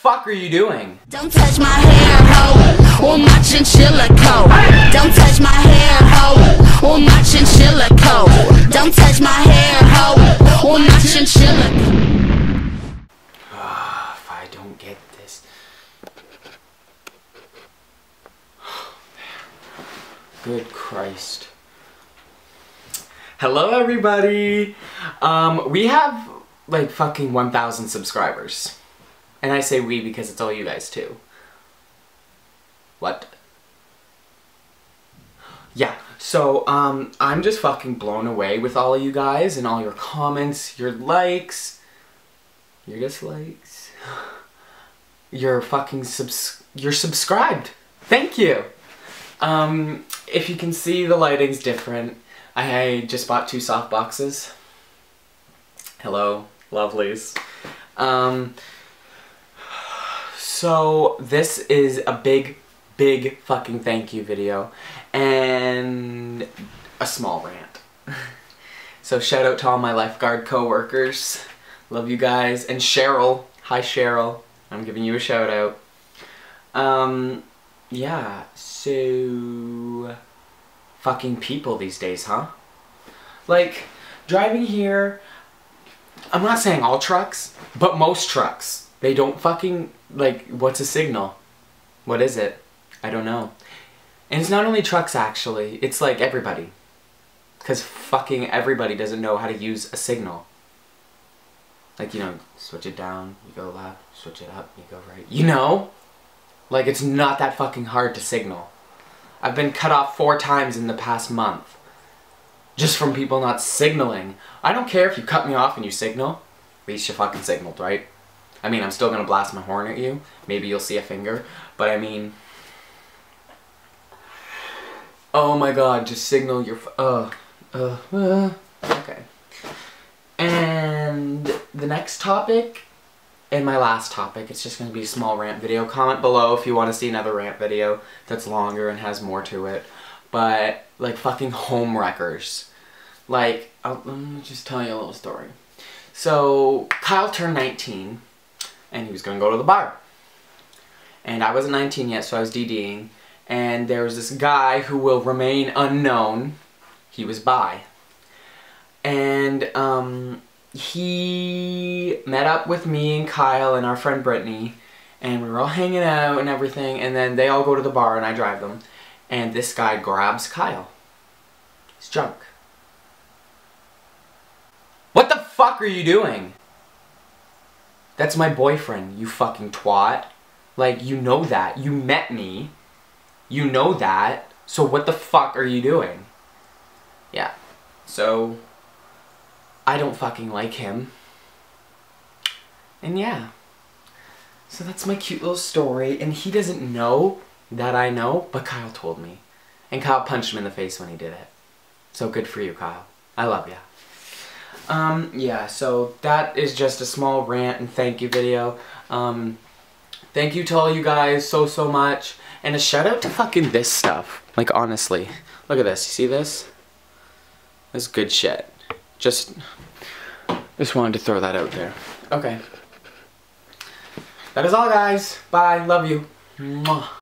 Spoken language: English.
fuck are you doing? Don't touch my hair, ho, or my chinchilla coat. Don't touch my hair, ho, or my chinchilla coat. Don't touch my hair, ho, or my chinchilla if I don't get this. Good Christ. Hello everybody! Um, we have like fucking 1,000 subscribers. And I say we because it's all you guys too. What? Yeah, so um, I'm just fucking blown away with all of you guys and all your comments, your likes, your dislikes. You're fucking subs- you're subscribed. Thank you. Um, if you can see the lighting's different, I just bought two soft boxes. Hello, lovelies. Um, so this is a big, big fucking thank you video and a small rant. so shout out to all my lifeguard co-workers. Love you guys. And Cheryl. Hi Cheryl. I'm giving you a shout out. Um, yeah, so... Fucking people these days, huh? Like, driving here, I'm not saying all trucks, but most trucks. They don't fucking, like, what's a signal? What is it? I don't know. And it's not only trucks, actually. It's like everybody. Because fucking everybody doesn't know how to use a signal. Like, you know, switch it down, you go left, switch it up, you go right. You know? Like, it's not that fucking hard to signal. I've been cut off four times in the past month. Just from people not signaling. I don't care if you cut me off and you signal. At least you fucking signaled, right? I mean, I'm still gonna blast my horn at you. Maybe you'll see a finger. But I mean... Oh my god, just signal your... Uh, uh, uh, okay. And the next topic, and my last topic, it's just to be a small rant video. Comment below if you want to see another rant video that's longer and has more to it. But, like, fucking home wreckers. Like, I'll, let me just tell you a little story. So, Kyle turned 19, and he was going to go to the bar. And I wasn't 19 yet, so I was DDing. And there was this guy who will remain unknown. He was bi. And, um, he met up with me and Kyle and our friend Brittany. And we were all hanging out and everything. And then they all go to the bar and I drive them. And this guy grabs Kyle. He's drunk. What the fuck are you doing? That's my boyfriend, you fucking twat. Like, you know that. You met me. You know that. So what the fuck are you doing? Yeah. So, I don't fucking like him. And yeah. So that's my cute little story. And he doesn't know that I know, but Kyle told me. And Kyle punched him in the face when he did it. So good for you, Kyle. I love ya. Um, yeah, so that is just a small rant and thank you video. Um, thank you to all you guys so, so much. And a shout out to fucking this stuff. Like, honestly. Look at this. You see this? This is good shit. Just, just wanted to throw that out there. Okay. That is all, guys. Bye. Love you. Mwah.